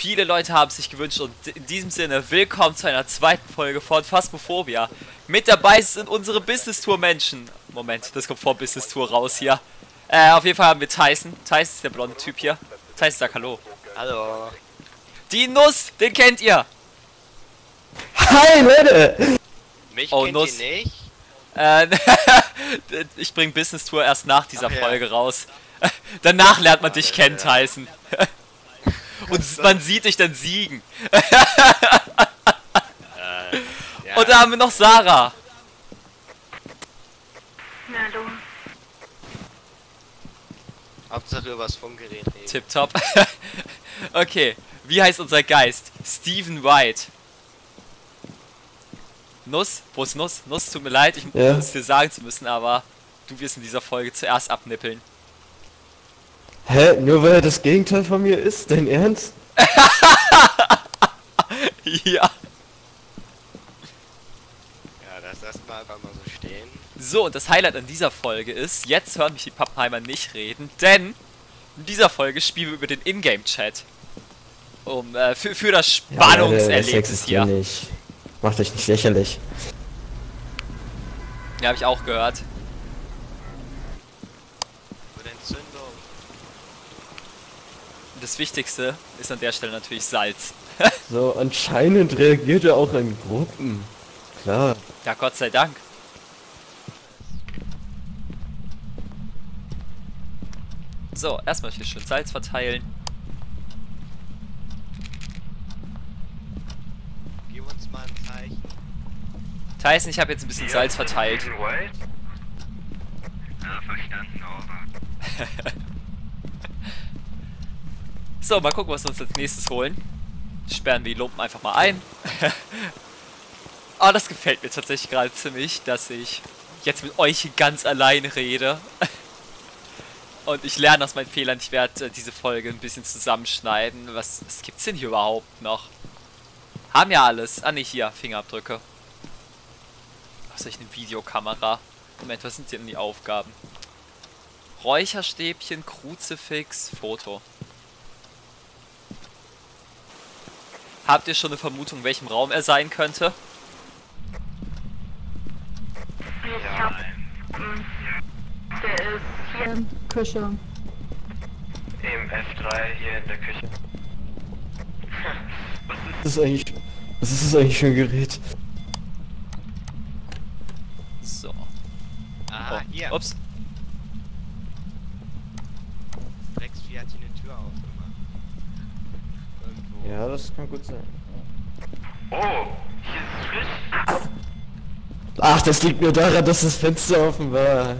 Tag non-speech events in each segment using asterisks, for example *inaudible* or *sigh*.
Viele Leute haben sich gewünscht und in diesem Sinne willkommen zu einer zweiten Folge von Phasmophobia. Mit dabei sind unsere Business Tour Menschen. Moment, das kommt vor Business Tour raus hier. Äh, auf jeden Fall haben wir Tyson. Tyson ist der blonde Typ hier. Tyson sagt Hallo. Hallo. Die Nuss, den kennt ihr. Hi Leute! Mich Oh, kennt Nuss. ihr nicht? Äh, *laughs* ich bring Business Tour erst nach dieser Ach ja. Folge raus. *laughs* Danach lernt man dich kennen. Tyson. *laughs* Und man sieht dich dann siegen. Äh, ja. Und da haben wir noch Sarah. Hallo. Hauptsache übers Funkgerät reden. Tipptopp. *laughs* okay, wie heißt unser Geist? Stephen White. Nuss? Wo ist Nuss? Nuss, tut mir leid, ich Ja. muss es dir sagen zu müssen, aber du wirst in dieser Folge zuerst abnippeln. Hä? Nur weil er das Gegenteil von mir ist? Dein Ernst? *laughs* ja. Ja, das lassen wir einfach mal so stehen. So, und das Highlight an dieser Folge ist, jetzt hören mich die Pappenheimer nicht reden, denn in dieser Folge spielen wir über den Ingame-Chat. Um, äh, für, für das Spannungserlebnis existiert hier. nicht. Macht euch nicht lächerlich. Ja, habe ich auch gehört. Für den Zündung. Und das Wichtigste ist an der Stelle natürlich Salz. *laughs* So, anscheinend reagiert er auch in Gruppen. Klar. Ja, Gott sei Dank. So, erstmal hier schön Salz verteilen. Gib uns mal ein Zeichen. Tyson, ich habe jetzt ein bisschen Salz verteilt. Ja, verstanden, over. *laughs* So, mal gucken, was wir uns als nächstes holen. Sperren wir die Lumpen einfach mal ein. Aber *laughs* das gefällt mir tatsächlich gerade ziemlich, dass ich jetzt mit euch ganz allein rede. *laughs* Und ich lerne aus meinen Fehlern. Ich werde äh, diese Folge ein bisschen zusammenschneiden. Was, was gibt's denn hier überhaupt noch? Haben ja alles. Ah, ne, hier, Fingerabdrücke. Was soll ich, eine Videokamera? Moment, was sind denn die Aufgaben? Räucherstäbchen, Kruzifix, Foto. Habt ihr schon eine Vermutung, in welchem Raum er sein könnte? Ich hab. ähm, Der ist hier. Küche. Im F3 hier in der Küche. Was ist Das eigentlich. Was ist das eigentlich für ein Gerät? So. Aha, Oh, hier. Ups. Rex Vieh hat hier eine Tür aufgemacht. Ja, das kann gut sein. Oh, hier ist es frisch. Ach, das liegt nur daran, dass das Fenster offen war.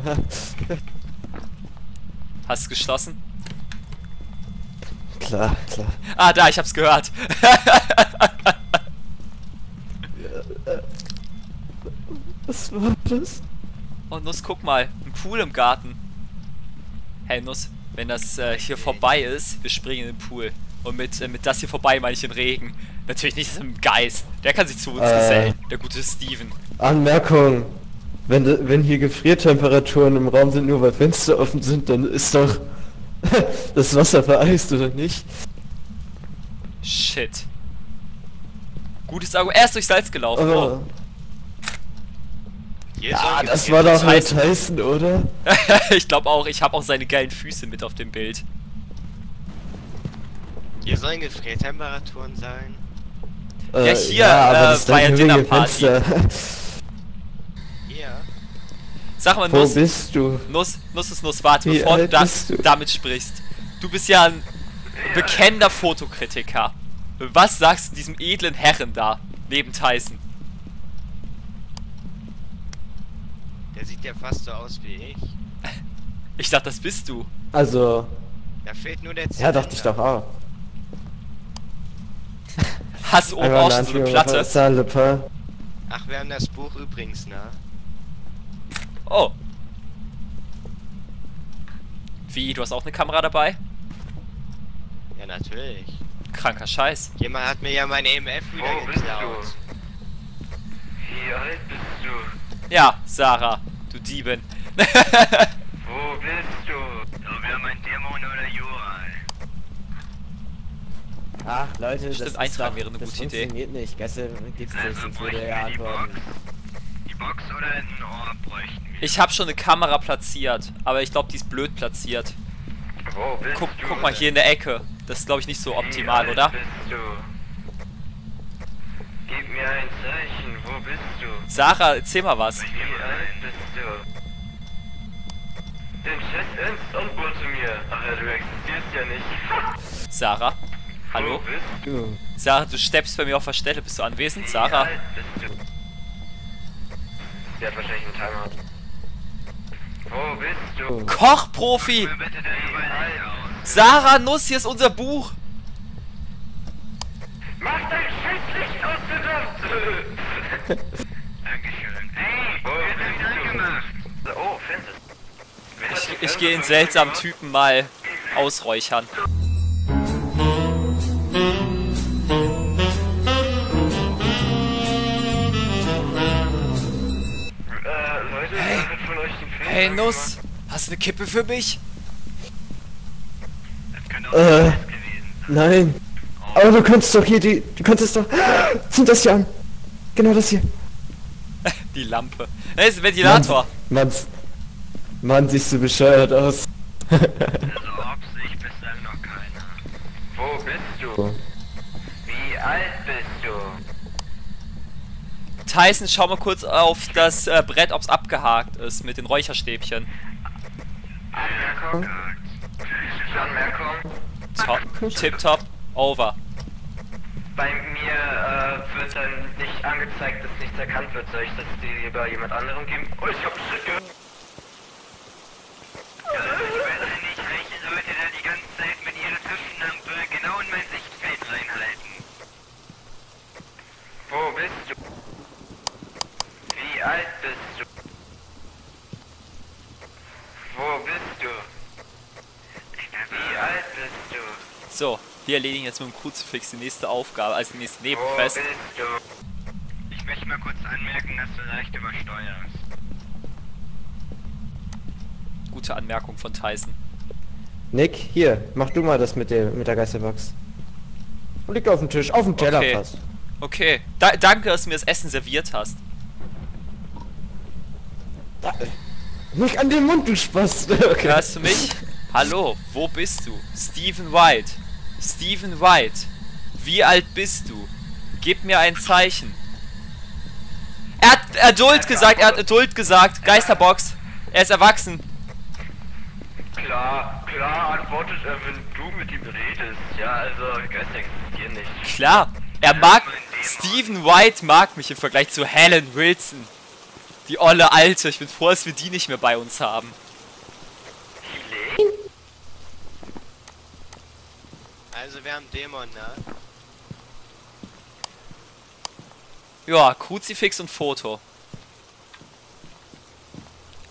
Hast du geschlossen? klar, klar. Ah, da, ich hab's gehört. Was war das? Oh, Nuss, guck mal. Ein Pool im Garten. Hey, Nuss, wenn das äh, hier vorbei ist, wir springen in den Pool. Und mit, äh, mit das hier vorbei meine ich den Regen. Natürlich nicht das mit dem Geist. Der kann sich zu uns Äh. gesellen. Der gute Steven. Anmerkung. Wenn, de- wenn hier Gefriertemperaturen im Raum sind, nur weil Fenster offen sind, dann ist doch *laughs* das Wasser vereist, oder nicht? Shit. Gutes Argument. Er ist durch Salz gelaufen. Oh. Ah, irgendwie das war doch Tyson. Tyson, oder? *laughs* ich glaube auch, ich habe auch seine geilen Füße mit auf dem Bild. Hier sollen Gefriertemperaturen sein. Ja, hier, äh, bei der Dinnerparty. Dinnerparty. Hier. Sag mal, Wo Nuss, bist du? Nuss, Nuss ist Nuss, warte, Wie bevor du, alt da, bist du? damit sprichst. Du bist ja ein bekennender Fotokritiker. Was sagst du diesem edlen Herren da, neben Tyson? Der sieht ja fast so aus wie ich. Ich dachte, das bist du. Also, Da fehlt nur der ja, Zylinder. dachte ich doch auch. Hast du oben auch schon so eine Platte? Ach, wir haben das Buch übrigens, ne? Oh. Wie, du hast auch eine Kamera dabei? Ja, natürlich. Kranker Scheiß. Jemand hat mir ja mein EMF wieder Wo bist geklaut. Wie alt bist du? Ja, Sarah, du Diebin. *laughs* Wo bist du? So, wir haben einen Dämon oder Joel. Ach, Leute, das, Stimmt, ist eintragen doch, wäre eine das gute Idee. funktioniert nicht. Gestern gibt's nicht, Also sonst würde er wir die Box. antworten. Die Box oder ein Ohr bräuchten wir. Ich habe schon eine Kamera platziert, aber ich glaube, die ist blöd platziert. Wo bist Guck, du? guck mal hier in der Ecke. Das ist, glaube ich, nicht so optimal, oder? bist du? Gib mir ein Zeichen, wo bist du? Sarah, erzähl mal was. Wie alt bist du? Den Chat ins und bote mir. Ach ja, du existierst ja nicht. Sarah? Hallo? Du. Sarah, du steppst bei mir auf der Stelle. Bist du anwesend? Sarah? alt bist du? Sie hat wahrscheinlich einen Timer. Wo bist du? Kochprofi! Sarah Nuss, hier ist unser Buch. Mach dein Scheißlicht aus, bitte! *laughs* Dankeschön. Ey, Wo denn angemacht? du? Oh, Fenster. Ich, ich gehe den seltsamen? Typen mal ausräuchern. Hey Nuss, hast du eine Kippe für mich? Das Äh. gewesen sein. Nein. Aber du kannst doch hier die. Du kannst es doch. Zieh das hier an. Genau das hier. *laughs* Die Lampe. Hey, ist ein Ventilator. Mann, Mann, siehst du bescheuert aus. Also ob sich bislang noch keiner. Wo bist du? Wie alt bist du? Tyson, schau mal kurz auf das äh, Brett, ob's abgehakt ist mit den Räucherstäbchen. Anmerkung? Top, tipptopp, over. Bei mir äh, wird dann nicht angezeigt, dass nichts erkannt wird. Soll ich das lieber jemand anderem geben? Oh, ich hab Schritt gehört. Also ich weiß ja nicht, welche Leute da die ganze Zeit mit ihrer Taschenlampe genau in mein Sichtfeld reinhalten. Wo bist du? Wie alt bist du? Wo bist du? Wie alt bist du? So, wir erledigen jetzt mit dem Kruzifix die nächste Aufgabe, also die nächste Wo Nebenquest. bist du? Ich möchte mal kurz anmerken, dass du leicht übersteuerst. Gute Anmerkung von Tyson. Nick, hier, mach du mal das mit der mit der Geisterbox. Und liegt auf dem Tisch, auf dem Teller Okay. fast. Okay, da, danke, dass du mir das Essen serviert hast. Da, nicht an den Mund, du Spaß. Okay. Hörst du mich? Hallo, wo bist du? Stephen White. Stephen White. Wie alt bist du? Gib mir ein Zeichen. Er hat Adult gesagt, er hat Adult gesagt. Geisterbox. Er ist erwachsen. Klar, klar antwortet er, wenn du mit ihm redest. Ja, also Geister existieren nicht. Klar, er mag. Stephen White mag mich im Vergleich zu Helen Wilson. Die olle Alte. Ich bin froh, dass wir die nicht mehr bei uns haben. Also wir haben Dämon, ne? Ja, Kruzifix und Foto.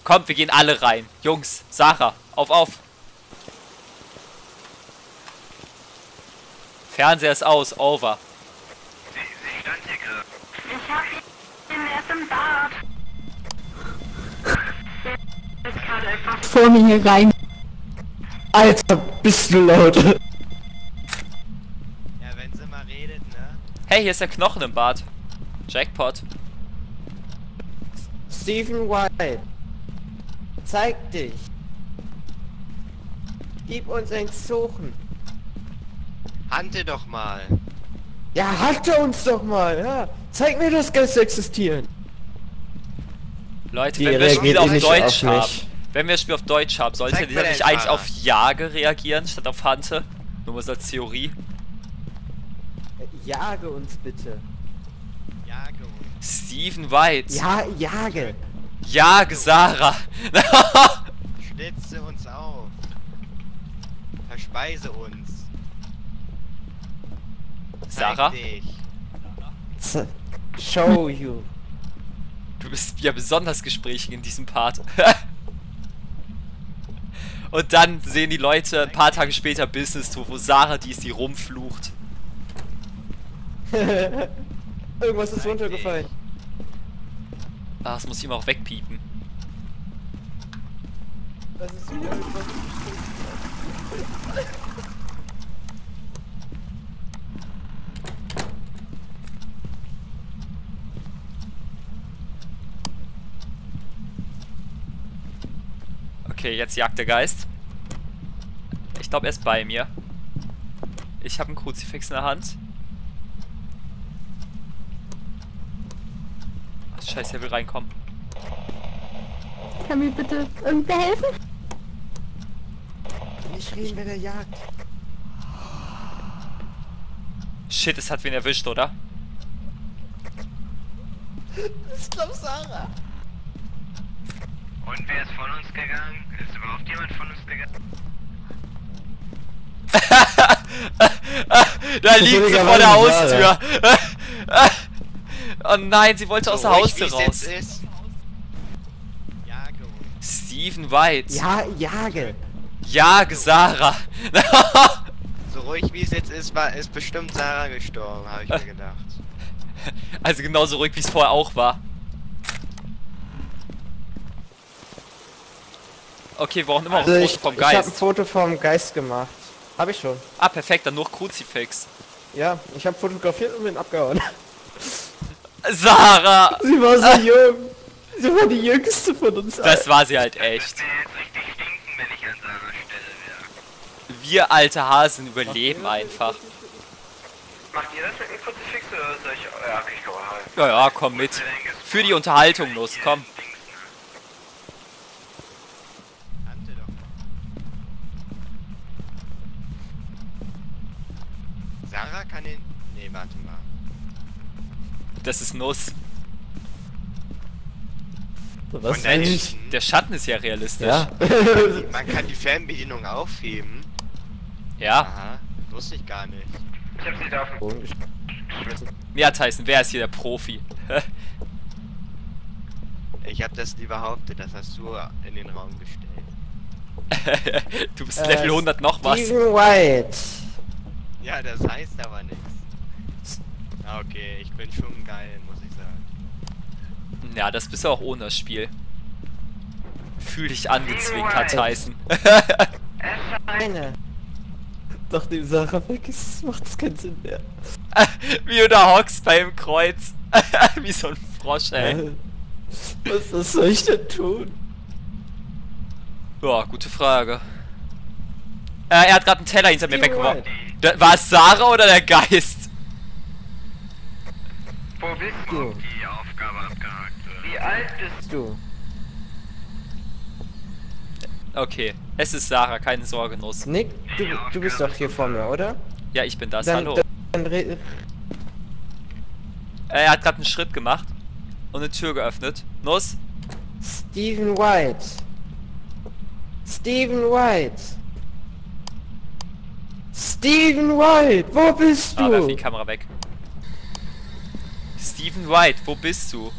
Kommt, wir gehen alle rein. Jungs, Sarah, auf, auf. Fernseher ist aus, over. Sie, sie stand hier gerade. Ich hab ihn erst im Bad. Der ist gerade einfach vor mir hier rein. Alter, bist du laut. Hey, hier ist der Knochen im Bad. Jackpot. Stephen White. Zeig dich. Gib uns ein Suchen. Hante doch mal. Ja, hatte uns doch mal, ja. Zeig mir, dass Geister existieren. Leute, Die wenn wir das Spiel auf Deutsch auf haben, wenn wir das Spiel auf Deutsch haben, sollte Zeig die nicht eigentlich auf Jage reagieren, statt auf Hante? Nur mal so als Theorie. Jage uns bitte. Jage uns. Stephen White. Ja, jage. Jage Sarah. *laughs* Schlitze uns auf. Verspeise uns. Zeig Sarah, dich. Show you. du bist ja besonders gesprächig in diesem Part. *laughs* Und dann sehen die Leute ein paar Tage später Business Tour, wo Sarah die ist, die rumflucht. *laughs* Irgendwas ist runtergefallen. Ah, das muss ich immer auch wegpiepen. Das ist wieder irgendwas. Okay, jetzt jagt der Geist. Ich glaube, er ist bei mir. Ich habe einen Kruzifix in der Hand. Scheiße, er will reinkommen. Kann mir bitte irgendwer helfen? Nicht reden, wenn er jagt. Shit, es hat wen erwischt, oder? Ich glaub Sarah. Und wer ist von uns gegangen? Ist überhaupt jemand von uns gegangen? *laughs* da liegt sie vor der Haustür. *laughs* oh nein, sie wollte aus der Haustür raus. Ist. Jage ruhig. Steven White. Ja, jage. Jage Sarah. *laughs* So ruhig wie es jetzt ist, war, ist bestimmt Sarah gestorben, habe ich mir gedacht. *laughs* also genauso ruhig, wie es vorher auch war. Okay, wir brauchen immer noch Also ein ich, Foto vom ich habe ein Geist. Foto vom Geist gemacht. Hab ich schon. Ah, perfekt, dann nur Kruzifix. Ja, ich habe fotografiert und bin abgehauen. *laughs* Sarah! Sie war so jung. Sie war die jüngste von uns. Das war sie halt echt. Wir alte Hasen überleben einfach. Macht ihr das mit dem Kruzifix oder soll ich... Ja, okay, ich glaube halt. Ja, ja, komm mit. Für die Unterhaltung los, komm. Sarah kann den. Nee, warte mal. Das ist Nuss. Was der nicht? hinten. Der Schatten ist ja realistisch. Ja. Man kann die Fernbedienung aufheben. Ja. Aha, wusste ich gar nicht. Ich hab sie da auf dem... Ja, Tyson, wer ist hier der Profi? *laughs* Ich habe das nie behauptet, das hast du in den Raum gestellt. *laughs* du bist Äh, Level 100 noch was. Steven White. Ja, das heißt aber nichts. Ah, okay, ich bin schon geil, muss ich sagen. Ja, das bist du auch ohne das Spiel. Fühl dich angezwinkert, Tyson. *laughs* Eine. Nachdem Sarah weg ist, macht es keinen Sinn mehr. *laughs* Wie du da hockst beim Kreuz. *laughs* Wie so ein Frosch, ey. Was, was soll ich denn tun? Ja, gute Frage. Äh, er hat gerade einen Teller hinter mir weggeworfen. War es Sarah oder der Geist? Wo bist Du. Die Aufgabe abgehakt. Wie alt bist Du. Okay, es ist Sarah, keine Sorge, Nuss. Nick, du, du bist doch hier vor mir, oder? Ja, ich bin das, Dann, hallo. dann, dann er hat gerade einen Schritt gemacht und eine Tür geöffnet. Nuss? Stephen White. Stephen White. Stephen White, wo bist Ah, werf die du? Kamera weg. Stephen White, wo bist du? *laughs*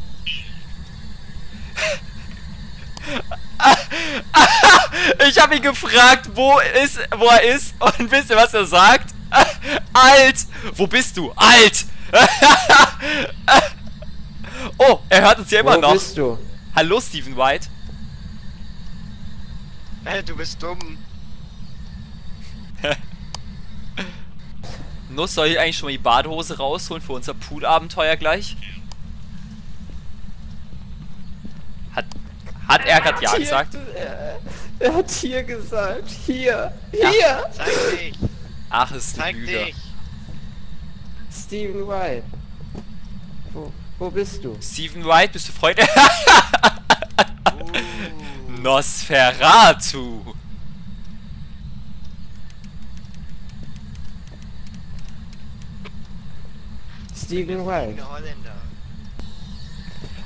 ich habe ihn gefragt, wo ist, wo er ist und wisst ihr, was er sagt? *laughs* Alt! Wo bist du? Alt! *laughs* oh, er hört uns ja immer Wo noch. bist du? Hallo, Stephen White. Äh, du bist dumm. Nuss, soll ich eigentlich schon mal die Badehose rausholen für unser Poolabenteuer gleich? Hat, hat er gerade ja Hier- gesagt? Er, er hat hier gesagt. Hier. Ja. Hier. Zeig dich. Ach, ist eine Zeig Lüge. dich. Stephen White. Wo, wo bist du? Stephen White, bist du Freund? Uh. *laughs* Nosferatu. Ein Holländer.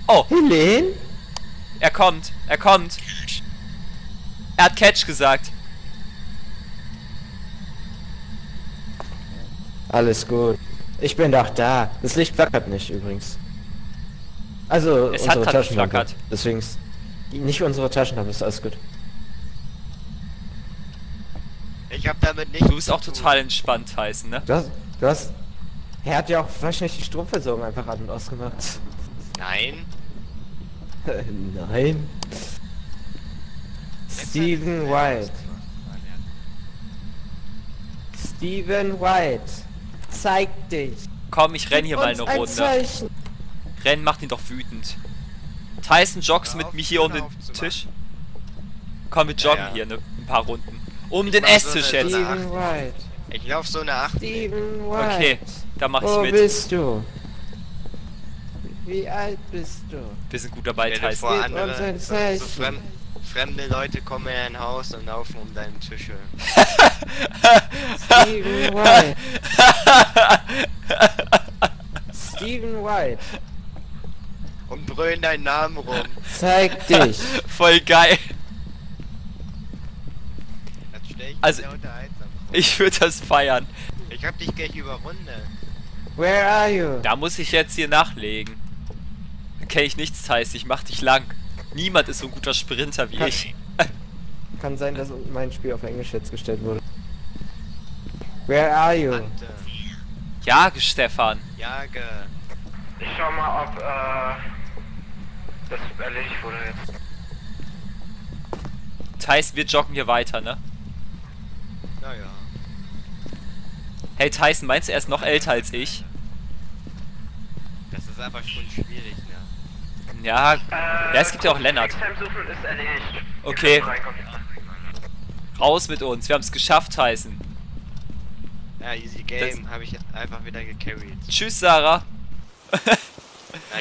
Oh, Helene? er kommt, er kommt. Er hat Catch gesagt. Alles gut. Ich bin doch da. Das Licht flackert nicht übrigens. Also Es hat unsere grad Taschenlampe. Deswegen nicht unsere Taschenlampe, ist alles gut. Ich hab damit nichts Du bist auch total entspannt, Tyson, ne? Du hast, du hast. Er hat ja auch wahrscheinlich die Stromversorgung einfach an und ausgemacht. Nein. *laughs* Nein. Stephen White. Stephen White. Zeig dich. Komm, ich renn hier mal eine ein Runde. Zeichen. Renn macht ihn doch wütend. Tyson, joggst Hör mit mir hier um den. Tisch. Komm, wir joggen Ja, ja. hier ne, ein paar Runden. Um Ich den Esstisch jetzt. Steven White. Ich lauf so eine 8. Steven White. Okay, da mach ich Wo mit. bist du? Wie alt bist du? Wir sind gut dabei, Tyson. vor, andere, ein so, so fremd, fremde Leute kommen in dein Haus und laufen um deinen Tisch. Steven White. Steven White. Und brüllen deinen Namen rum. Zeig dich. *laughs* Voll geil. Das Also-. Ich würde das feiern. Ich hab dich gleich überrundet. Where are you? Da muss ich jetzt hier nachlegen. Kenn ich nichts, Tyson. Ich mach dich lang. Niemand ist so ein guter Sprinter wie Kann- ich. *laughs* Kann sein, dass mein Spiel auf Englisch jetzt gestellt wurde. Where are you? Ante, Ja, Stefan. Jage. Ich schau mal, ob äh, das erledigt wurde jetzt. Tyson, wir joggen hier weiter, ne? Naja. Hey Tyson, meinst du, er ist noch älter als ich? Das ist aber schon schwierig, ne? Ja, Äh, ja es gibt ja auch Lennart. Okay. Raus mit uns. Wir haben es geschafft, Tyson. Ja, easy game. Habe ich einfach wieder gecarried. Tschüss, Sarah. *laughs*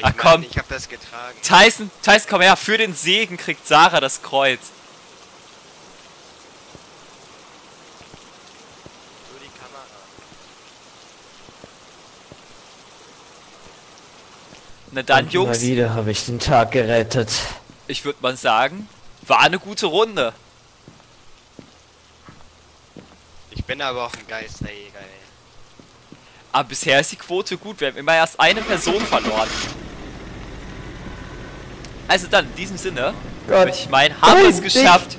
Ja, Ach, komm. Ich hab das getragen. Tyson, Tyson, komm her. Für den Segen kriegt Sarah das Kreuz. So die Kamera. Na dann, Und Jungs, Mal wieder habe ich den Tag gerettet. ich würde mal sagen, war eine gute Runde. Ich bin aber auch ein Geisterjäger, ey. Aber bisher ist die Quote gut. Wir haben immer erst eine Person verloren. Also dann, in diesem Sinne, Gott. ich meine, haben wir es geschafft.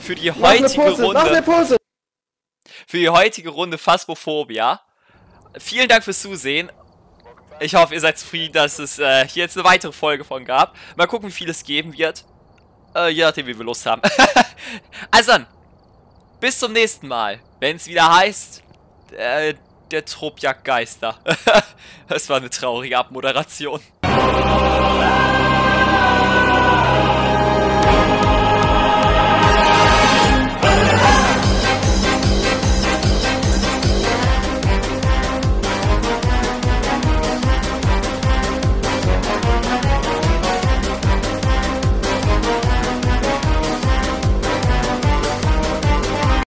Für die Mach eine heutige Pose, mach eine Runde. Für die heutige Runde Phasmophobia. Vielen Dank fürs Zusehen. Ich hoffe, ihr seid zufrieden, dass es äh, hier jetzt eine weitere Folge von gab. Mal gucken, wie viel es geben wird. Äh, je nachdem, wie wir Lust haben. *laughs* also dann, bis zum nächsten Mal, wenn es wieder heißt, äh, der Trupp jagt Geister. *laughs* das war eine traurige Abmoderation.